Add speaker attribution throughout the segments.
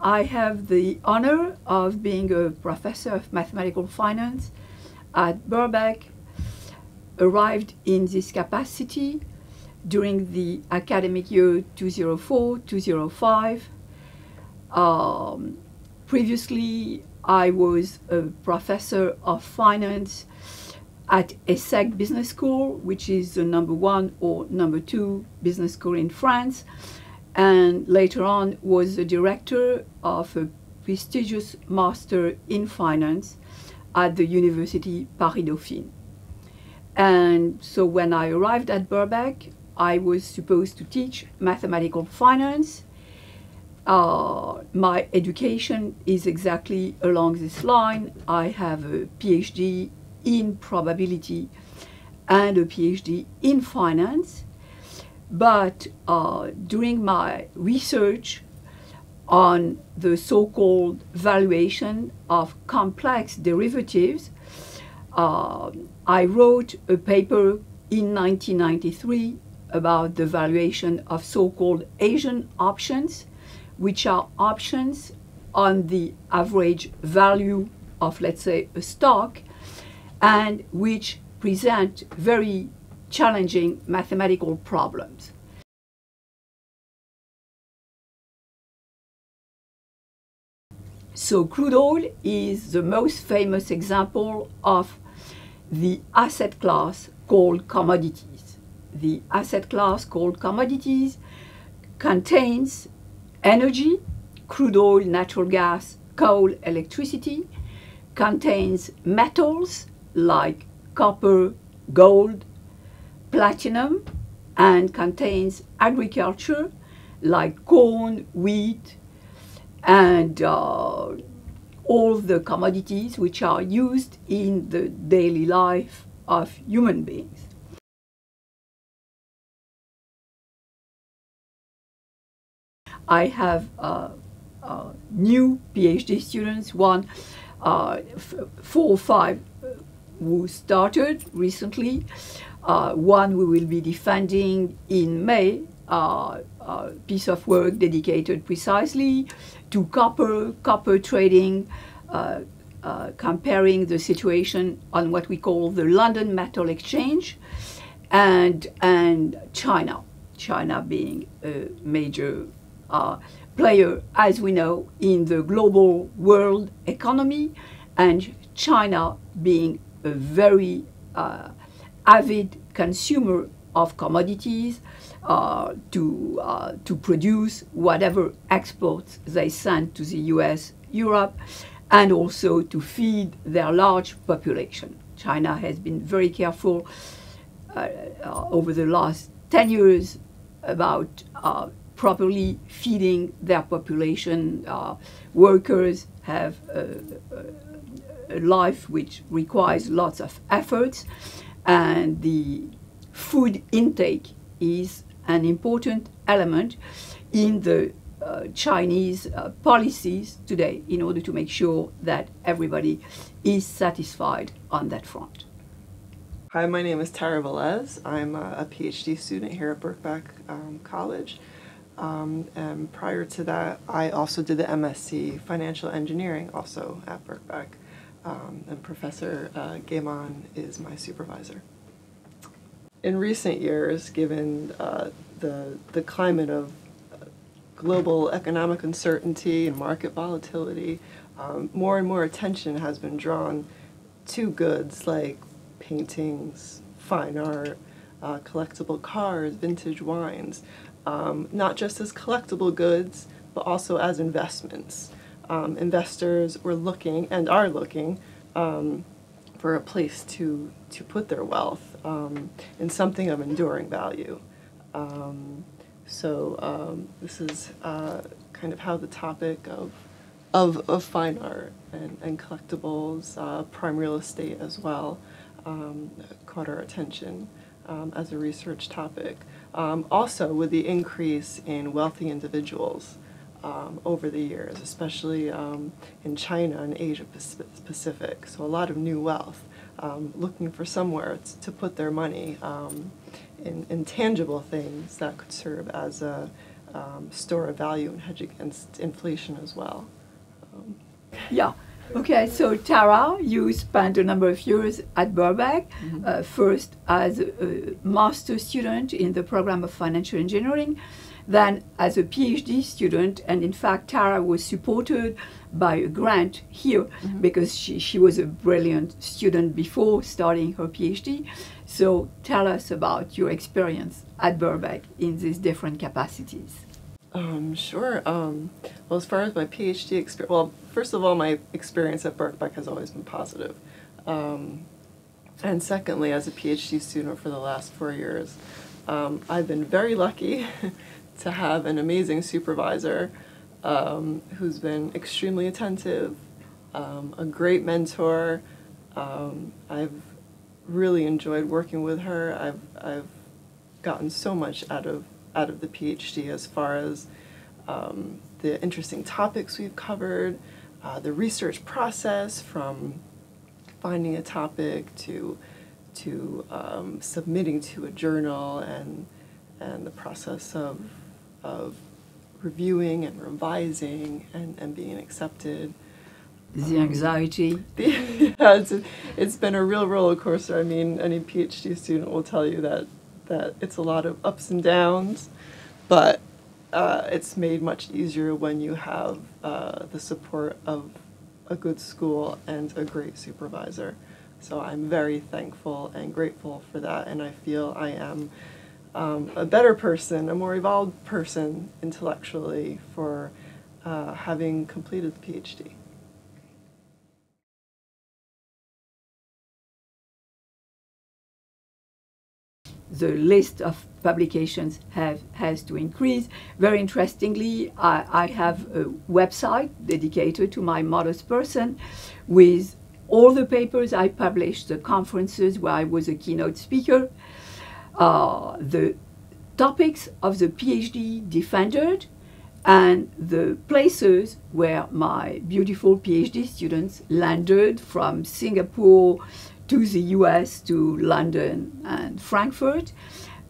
Speaker 1: I have the honor of being a professor of mathematical finance at Birkbeck. Arrived in this capacity during the academic year 2004-2005. Um, previously, I was a professor of finance at ESSEC Business School, which is the number one or number two business school in France, and later on was the director of a prestigious master in finance at the University Paris Dauphine. And so when I arrived at Birkbeck, I was supposed to teach mathematical finance. Uh, my education is exactly along this line. I have a PhD in probability and a PhD in finance. But uh, during my research on the so-called valuation of complex derivatives, uh, I wrote a paper in 1993 about the valuation of so-called Asian options, which are options on the average value of, let's say, a stock, and which present very challenging mathematical problems. So crude oil is the most famous example of the asset class called commodities. The asset class called commodities contains energy, crude oil, natural gas, coal, electricity, contains metals like copper, gold, platinum, and contains agriculture like corn, wheat, and uh, all the commodities which are used in the daily life of human beings. I have uh, uh, new PhD students, one, uh, four or five uh, who started recently, one we will be defending in May, uh, a piece of work dedicated precisely to copper, copper trading, uh, uh, comparing the situation on what we call the London Metal Exchange and, and China. China being a major uh, player, as we know, in the global world economy, and China being a very uh, avid consumer of commodities uh, to, uh, to produce whatever exports they send to the US, Europe, and also to feed their large population. China has been very careful uh, uh over the last 10 years about uh, properly feeding their population. Uh, workers have a, a life which requires lots of efforts, and the food intake is an important element in the uh, Chinese uh, policies today in order to make sure that everybody is satisfied on that front.
Speaker 2: Hi, my name is Tara Velez. I'm a, a PhD student here at Birkbeck um, College. Um, and prior to that, I also did the MSc Financial Engineering also at Birkbeck. Um, and Professor uh, Geman is my supervisor in recent years, given uh, the, the climate of uh, global economic uncertainty and market volatility, um, more and more attention has been drawn to goods like paintings, fine art, uh, collectible cars, vintage wines, um, not just as collectible goods, but also as investments. Um, investors were looking and are looking um, for a place to, to put their wealth um, in something of enduring value. Um, so um, this is uh, kind of how the topic of, of, of fine art and, and collectibles, uh, prime real estate as well, um, caught our attention um, as a research topic. Um, also with the increase in wealthy individuals um, over the years, especially um, in China and Asia Pacific. So a lot of new wealth, um, looking for somewhere to put their money um, in, in, tangible things that could serve as a, um, store of value and hedge against inflation as well. Um,
Speaker 1: yeah. Okay, so Tara, you spent a number of years at Birkbeck, mm-hmm. uh, first as a, a master student in the program of financial engineering, then as a PhD student, and in fact, Tara was supported by a grant here mm-hmm. because she, she was a brilliant student before starting her PhD. So tell us about your experience at Birkbeck in these different capacities.
Speaker 2: Um, sure. Um, well, as far as my PhD experience, well, first of all, my experience at Birkbeck has always been positive. Um, and secondly, as a PhD student for the last four years, um, I've been very lucky to have an amazing supervisor um, who's been extremely attentive, um, a great mentor. Um, I've really enjoyed working with her. I've, I've gotten so much out of, out of the PhD as far as um, the interesting topics we've covered, uh, the research process from finding a topic to, to um, submitting to a journal and, and the process of of reviewing and revising and, and being accepted.
Speaker 1: The anxiety.
Speaker 2: yeah, it's, it's been a real roller coaster. I mean, any PhD student will tell you that, that it's a lot of ups and downs, but uh, it's made much easier when you have uh, the support of a good school and a great supervisor. So I'm very thankful and grateful for that, and I feel I am um, a better person, a more evolved person intellectually for uh, having completed the PhD.
Speaker 1: the list of publications have has to increase. Very interestingly, I, I, have a website dedicated to my modest person with all the papers I published, the conferences where I was a keynote speaker, uh, the topics of the PhD defended and the places where my beautiful PhD students landed from Singapore to the US to London and Frankfurt.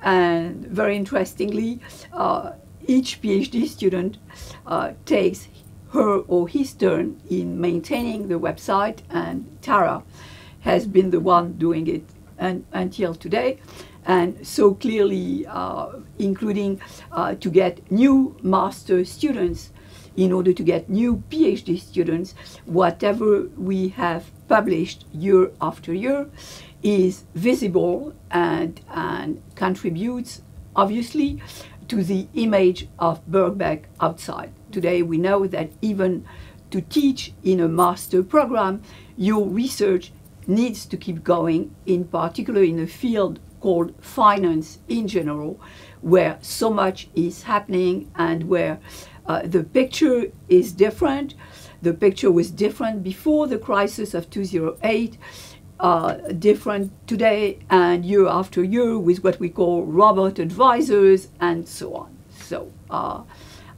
Speaker 1: And very interestingly, uh, each PhD student uh, takes her or his turn in maintaining the website, and Tara has been the one doing it until today and so clearly uh, including uh, to get new master students in order to get new PhD students, whatever we have published year after year is visible and, and contributes obviously to the image of Birkbeck outside. Today we know that even to teach in a master program, your research needs to keep going, in particular in a field called finance in general, where so much is happening and where uh, the picture is different. The picture was different before the crisis of 2008, uh, different today and year after year with what we call robot advisors and so on. So uh,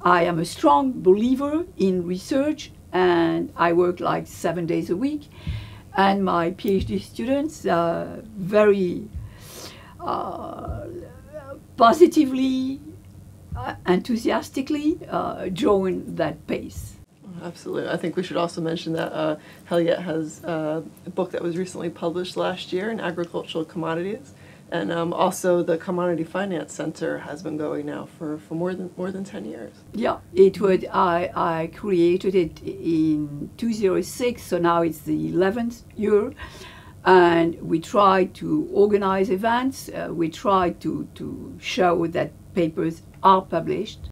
Speaker 1: I am a strong believer in research and I work like seven days a week. And my PhD students are very uh, positively, uh, enthusiastically uh, join that pace.
Speaker 2: Absolutely. I think we should also mention that uh, has uh, a book that was recently published last year in agricultural commodities. And um, also the Commodity Finance Center has been going now for, for more than more than 10 years.
Speaker 1: Yeah, it would I, I created it in 2006, so now it's the 11th year and we try to organize events. Uh, we try to, to show that papers are published